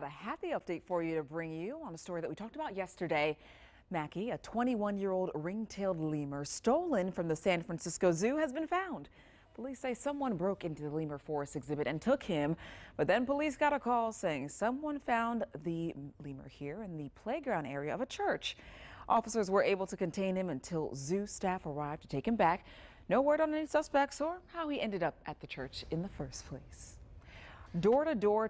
A happy update for you to bring you on a story that we talked about yesterday. Maki, a 21 year old ring tailed lemur stolen from the San Francisco Zoo, has been found. Police say someone broke into the lemur forest exhibit and took him, but then police got a call saying someone found the lemur here in the playground area of a church. Officers were able to contain him until zoo staff arrived to take him back. No word on any suspects or how he ended up at the church in the first place. Door to door